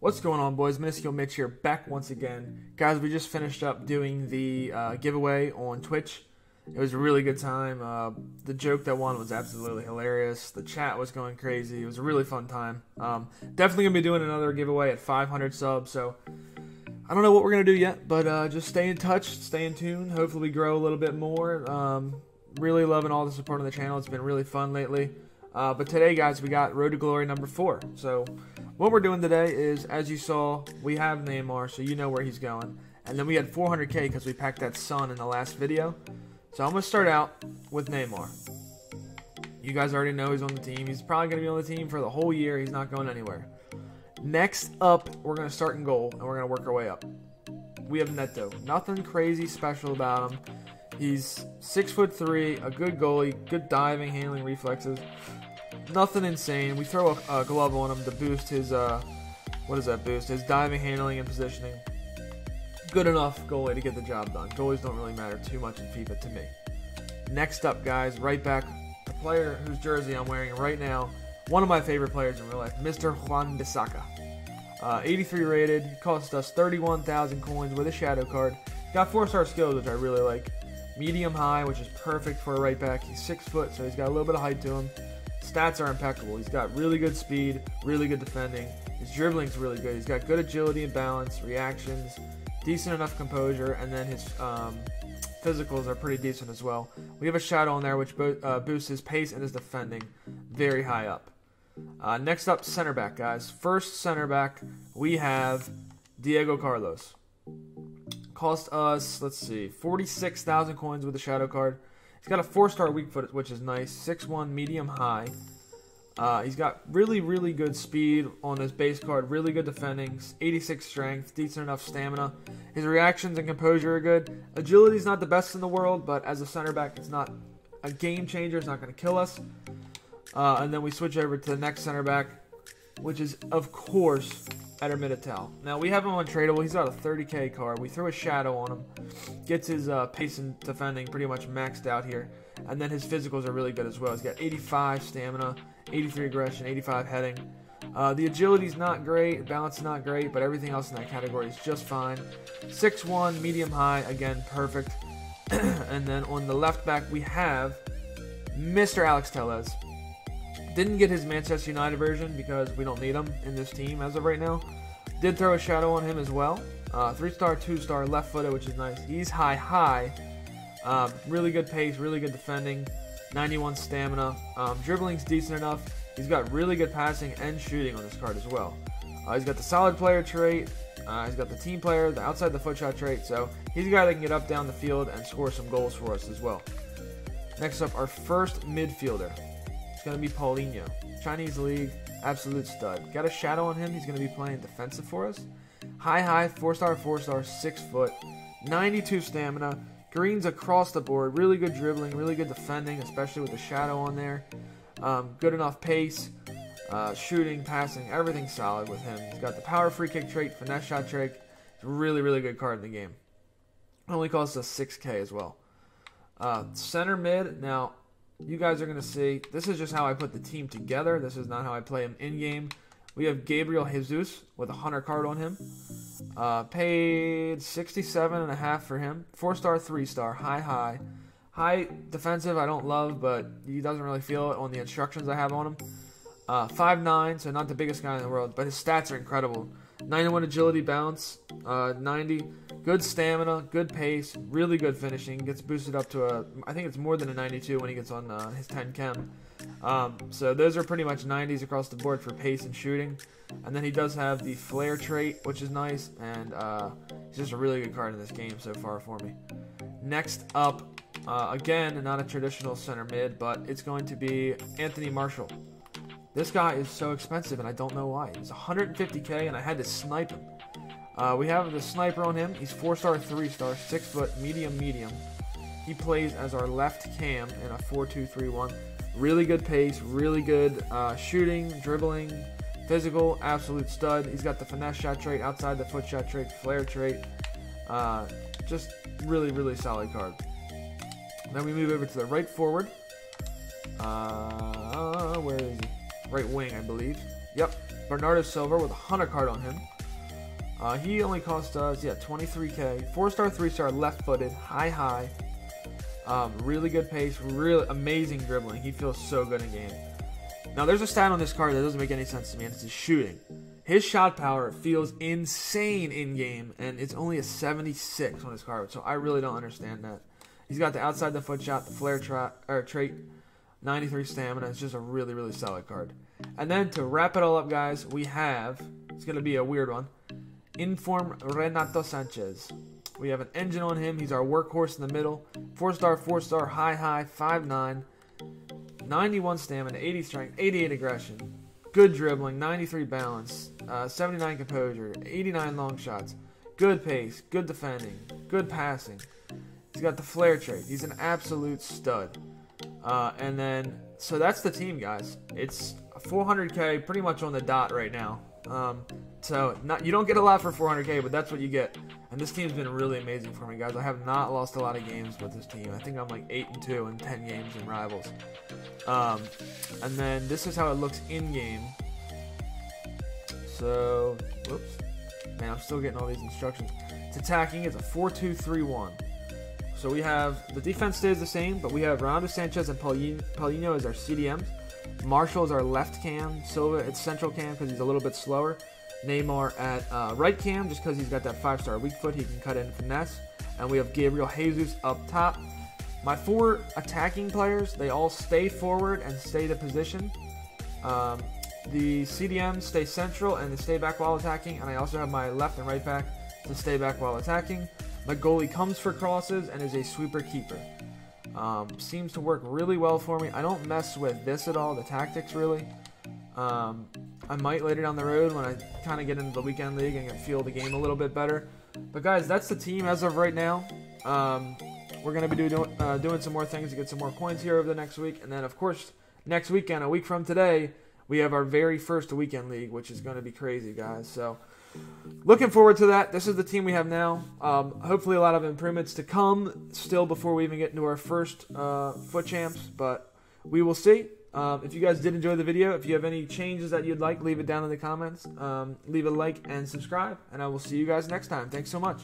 What's going on, boys? Minuscule Mitch here, back once again. Guys, we just finished up doing the uh, giveaway on Twitch. It was a really good time. Uh, the joke that won was absolutely hilarious. The chat was going crazy. It was a really fun time. Um, definitely going to be doing another giveaway at 500 subs, so I don't know what we're going to do yet, but uh, just stay in touch, stay in tune. Hopefully, we grow a little bit more. Um, really loving all the support on the channel. It's been really fun lately. Uh, but today, guys, we got Road to Glory number four. So what we're doing today is, as you saw, we have Neymar, so you know where he's going. And then we had 400k because we packed that Son in the last video. So I'm going to start out with Neymar. You guys already know he's on the team. He's probably going to be on the team for the whole year. He's not going anywhere. Next up, we're going to start in goal, and we're going to work our way up. We have Neto. Nothing crazy special about him. He's six foot three, a good goalie, good diving, handling, reflexes nothing insane. We throw a, a, glove on him to boost his, uh, what does that boost? His diving, handling, and positioning. Good enough goalie to get the job done. Goalies don't really matter too much in FIFA to me. Next up, guys, right back, the player whose jersey I'm wearing right now, one of my favorite players in real life, Mr. Wan-Bissaka. Uh, 83 rated, cost us 31,000 coins with a shadow card. Got 4-star skills, which I really like. Medium high, which is perfect for a right back. He's 6 foot, so he's got a little bit of height to him stats are impeccable. He's got really good speed, really good defending. His dribbling's really good. He's got good agility and balance, reactions, decent enough composure, and then his um, physicals are pretty decent as well. We have a shadow on there which bo- uh, boosts his pace and his defending very high up. Uh, next up, center back, guys. First center back, we have Diego Carlos. Cost us, let's see, 46,000 coins with a shadow card. He's got a four-star weak foot, which is nice. Six-one, medium high. Uh, he's got really, really good speed on his base card, really good defending, 86 strength, decent enough stamina. His reactions and composure are good. Agility is not the best in the world, but as a center back, it's not a game changer. It's not going to kill us. Uh, and then we switch over to the next center back, which is, of course, Eder Militao. Now, we have him untradeable. He's got a 30k card. We throw a shadow on him. Gets his uh, pace and defending pretty much maxed out here. And then his physicals are really good as well. He's got 85 stamina, 83 aggression, 85 heading. Uh, the agility's not great, balance not great, but everything else in that category is just fine. 6'1", medium high, again, perfect. and then on the left back, we have Mr. Alex Telles. Didn't get his Manchester United version because we don't need him in this team as of right now. Did throw a shadow on him as well. Uh, three star, two star, left footed, which is nice. He's high, high. Uh, really good pace, really good defending. 91 stamina. Um, dribbling's decent enough. He's got really good passing and shooting on this card as well. Uh, he's got the solid player trait. Uh, he's got the team player, the outside the foot shot trait. So he's a guy that can get up down the field and score some goals for us as well. Next up, our first midfielder. It's going to be Paulinho. Chinese League, absolute stud. Got a shadow on him. He's going to be playing defensive for us. High, high, 4 star, 4 star, 6 foot, 92 stamina. Greens across the board. Really good dribbling, really good defending, especially with the shadow on there. Um, good enough pace, uh, shooting, passing, everything solid with him. He's got the power free kick trait, finesse shot trait. It's a really, really good card in the game. Only costs us 6k as well. Uh, center mid, now you guys are going to see, this is just how I put the team together. This is not how I play him in-game. We have Gabriel Jesus with a hunter card on him. Uh, paid 67 and a half for him. Four star, three star, high, high. High defensive, I don't love, but he doesn't really feel it on the instructions I have on him. Uh, 5'9", so not the biggest guy in the world, but his stats are incredible. 91 agility bounce, uh, 90 good stamina, good pace, really good finishing. Gets boosted up to a, I think it's more than a 92 when he gets on uh, his 10 chem. Um, so those are pretty much 90s across the board for pace and shooting. And then he does have the flair trait, which is nice, and uh, he's just a really good card in this game so far for me. Next up, uh, again, not a traditional center mid, but it's going to be Anthony Martial. This guy is so expensive, and I don't know why. He's 150k, and I had to snipe him. Uh, we have the sniper on him. He's 4-star, 3-star, 6-foot, medium, medium. He plays as our left cam in a 4-2-3-1. Really good pace, really good uh, shooting, dribbling, physical, absolute stud. He's got the finesse shot trait, outside the foot shot trait, flair trait. Uh, just really, really solid card. Then we move over to the right forward. Uh, where is he? Right wing, I believe. Yep, Bernardo Silva with a hunter card on him. Uh, he only cost us, yeah, 23k. Four star, three star, left footed, high, high. Um, really good pace, really amazing dribbling. He feels so good in game. Now, there's a stat on this card that doesn't make any sense to me, and it's his shooting. His shot power feels insane in game, and it's only a 76 on his card, so I really don't understand that. He's got the outside the foot shot, the flair tra- or trait, 93 stamina. It's just a really, really solid card. And then to wrap it all up, guys, we have it's going to be a weird one. Inform Renato Sanches. We have an engine on him. He's our workhorse in the middle. Four star, four star, high, high, five nine, 91 stamina, 80 strength, 88 aggression, good dribbling, 93 balance, uh, 79 composure, 89 long shots, good pace, good defending, good passing. He's got the flair trait. He's an absolute stud. Uh, and then, so that's the team, guys. It's 400k, pretty much on the dot right now. Um, so not you don't get a lot for 400k, but that's what you get. And this team's been really amazing for me, guys. I have not lost a lot of games with this team. I think I'm like eight and two in 10 games in rivals. Um, and then this is how it looks in game. So, whoops, man, I'm still getting all these instructions. It's attacking. It's a 4-2-3-1. So we have the defense stays the same, but we have Ronaldo Sanches and Paulinho as our CDMs. Martial is our left cam. Silva it's central cam because he's a little bit slower. Neymar at uh, right cam just because he's got that five star weak foot. He can cut in finesse. And we have Gabriel Jesus up top. My four attacking players, they all stay forward and stay the position. Um, the CDMs stay central and they stay back while attacking. And I also have my left and right back to stay back while attacking. My goalie comes for crosses and is a sweeper keeper. Um, seems to work really well for me. I don't mess with this at all, the tactics really. Um, I might later down the road when I kind of get into the weekend league and feel the game a little bit better. But guys, that's the team as of right now. Um, we're going to be do, uh, doing some more things to get some more coins here over the next week. And then, of course, next weekend, a week from today, we have our very first weekend league, which is going to be crazy, guys. So looking forward to that. This is the team we have now. Um, hopefully, a lot of improvements to come still before we even get into our first uh, FUT champs, but we will see. Um, if you guys did enjoy the video, if you have any changes that you'd like, leave it down in the comments. Um, leave a like and subscribe, and I will see you guys next time. Thanks so much.